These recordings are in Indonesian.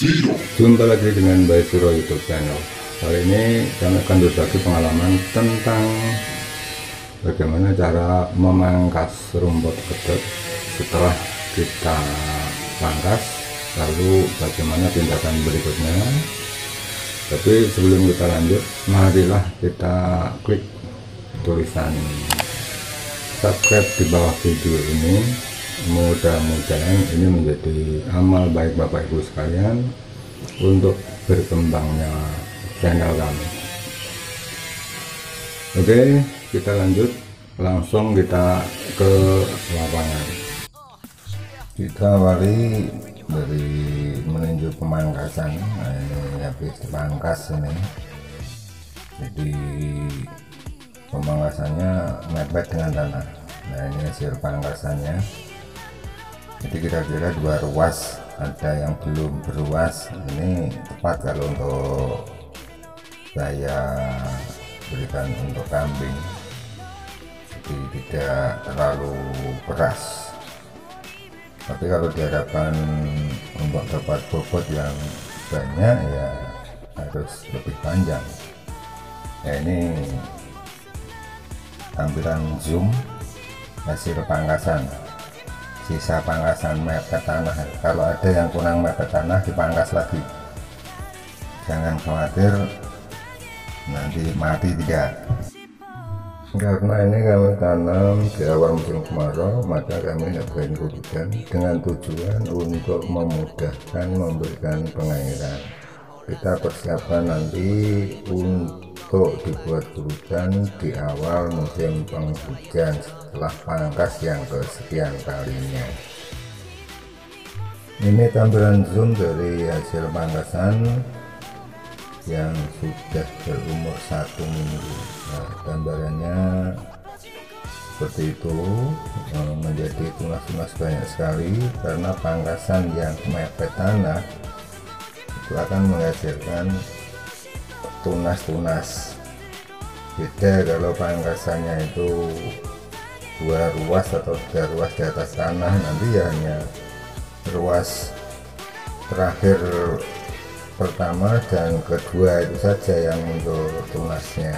Jumpa lagi dengan Mbak Suro YouTube channel. Kali ini kami akan berbagi pengalaman tentang bagaimana cara memangkas rumput kedut setelah kita pangkas, lalu bagaimana tindakan berikutnya. Tapi sebelum kita lanjut, marilah kita klik tulisan subscribe di bawah video ini mudah-mudahan ini menjadi amal baik Bapak Ibu sekalian untuk berkembangnya channel kami. Oke kita lanjut. Langsung kita ke lapangan. Kita awali dari meninjau pemangkasan nah, ini habis dipangkas ini. Jadi pemangkasannya mepet dengan tanah. Nah ini hasil pangkasannya jadi kira-kira dua ruas ada yang belum beruas ini tepat kalau untuk saya berikan untuk kambing. Jadi tidak terlalu keras tapi kalau diharapkan untuk dapat bobot yang banyak ya harus lebih panjang. Ya ini tampilan zoom hasil pangkasan sisa pangkasan mepet tanah. Kalau ada yang kurang mepet tanah dipangkas lagi. Jangan khawatir nanti mati tidak. Karena ini kami tanam di awal musim kemarau maka kami nyebarin hujan dengan tujuan untuk memudahkan memberikan pengairan. Kita persiapkan nanti untuk untuk dibuat hujan di awal musim penghujan setelah pangkas yang kesekian kalinya. Ini tampilan zoom dari hasil pangkasan yang sudah berumur satu minggu. Nah gambarannya seperti itu menjadi tunas-tunas banyak sekali karena pangkasan yang mepet tanah itu akan menghasilkan tunas-tunas. Beda kalau pangkasannya itu dua ruas atau tiga ruas di atas tanah nanti ya hanya ruas terakhir pertama dan kedua itu saja yang muncul tunasnya.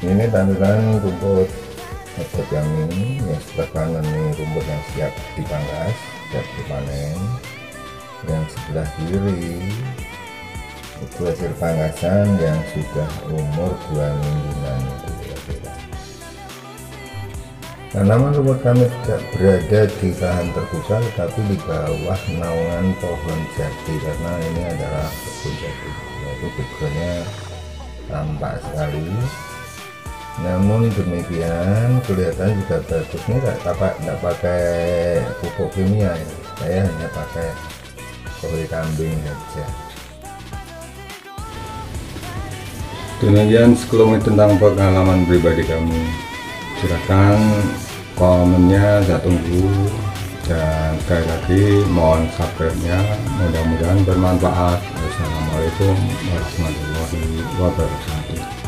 Ini tampilan rumput hebat yang ini yang sebelah kanan ini rumput yang siap dipangkas siap dipanen. Yang sebelah kiri itu hasil pangkasan yang sudah umur dua kira-kira tanaman rumput kami tidak berada di lahan terbuka tapi di bawah naungan pohon jati karena ini adalah kebun jati. Yaitu backgroundnya tampak sekali. Namun demikian kelihatan juga bagus. Ini tidak tidak pakai pupuk kimia ya. saya hanya pakai kopi kambing saja demikian sekelumit tentang pengalaman pribadi kami silahkan komennya saya tunggu. Dan sekali lagi mohon subscribe nya mudah-mudahan bermanfaat. Wassalamualaikum warahmatullahi wabarakatuh